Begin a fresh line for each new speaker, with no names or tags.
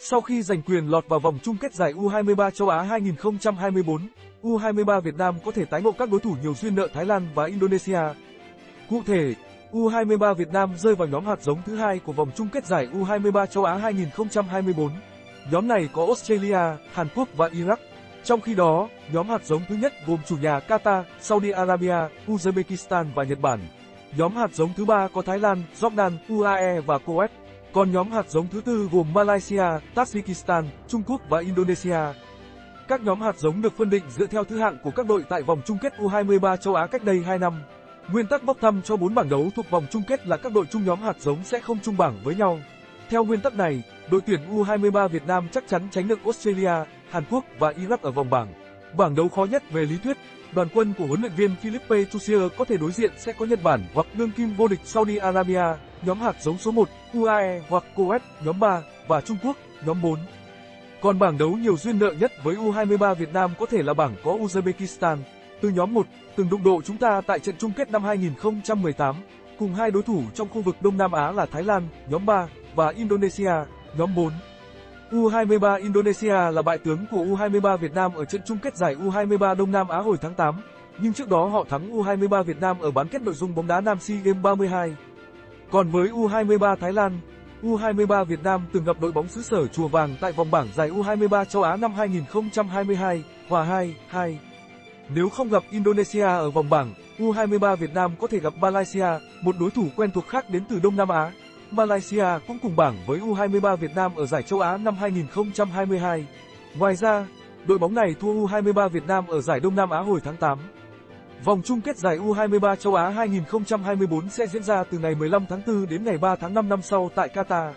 Sau khi giành quyền lọt vào vòng chung kết giải U23 châu Á 2024, U23 Việt Nam có thể tái ngộ các đối thủ nhiều duyên nợ Thái Lan và Indonesia. Cụ thể, U23 Việt Nam rơi vào nhóm hạt giống thứ hai của vòng chung kết giải U23 châu Á 2024. Nhóm này có Australia, Hàn Quốc và Iraq. Trong khi đó, nhóm hạt giống thứ nhất gồm chủ nhà Qatar, Saudi Arabia, Uzbekistan và Nhật Bản. Nhóm hạt giống thứ ba có Thái Lan, Jordan, UAE và Kuwait. Còn nhóm hạt giống thứ tư gồm Malaysia, Tajikistan, Trung Quốc và Indonesia. Các nhóm hạt giống được phân định dựa theo thứ hạng của các đội tại vòng chung kết U23 châu Á cách đây 2 năm. Nguyên tắc bốc thăm cho 4 bảng đấu thuộc vòng chung kết là các đội chung nhóm hạt giống sẽ không chung bảng với nhau. Theo nguyên tắc này, đội tuyển U23 Việt Nam chắc chắn tránh được Australia, Hàn Quốc và Iraq ở vòng bảng. Bảng đấu khó nhất về lý thuyết, đoàn quân của huấn luyện viên Philippe Chusier có thể đối diện sẽ có Nhật Bản hoặc đương kim vô địch Saudi Arabia, nhóm hạt giống số 1, UAE hoặc Kuwait, nhóm 3 và Trung Quốc, nhóm 4. Còn bảng đấu nhiều duyên nợ nhất với U23 Việt Nam có thể là bảng có Uzbekistan. Từ nhóm 1, từng đụng độ chúng ta tại trận chung kết năm 2018, cùng hai đối thủ trong khu vực Đông Nam Á là Thái Lan, nhóm 3, và Indonesia, nhóm 4. U23 Indonesia là bại tướng của U23 Việt Nam ở trận chung kết giải U23 Đông Nam Á hồi tháng 8, nhưng trước đó họ thắng U23 Việt Nam ở bán kết nội dung bóng đá nam SEA Games 32. Còn với U23 Thái Lan, U23 Việt Nam từng gặp đội bóng xứ sở Chùa Vàng tại vòng bảng giải U23 châu Á năm 2022, hòa 2-2. Nếu không gặp Indonesia ở vòng bảng, U23 Việt Nam có thể gặp Malaysia, một đối thủ quen thuộc khác đến từ Đông Nam Á. Malaysia cũng cùng bảng với U23 Việt Nam ở giải châu Á năm 2022. Ngoài ra, đội bóng này thua U23 Việt Nam ở giải Đông Nam Á hồi tháng 8. Vòng chung kết giải U23 châu Á 2024 sẽ diễn ra từ ngày 15 tháng 4 đến ngày 3 tháng 5 năm sau tại Qatar.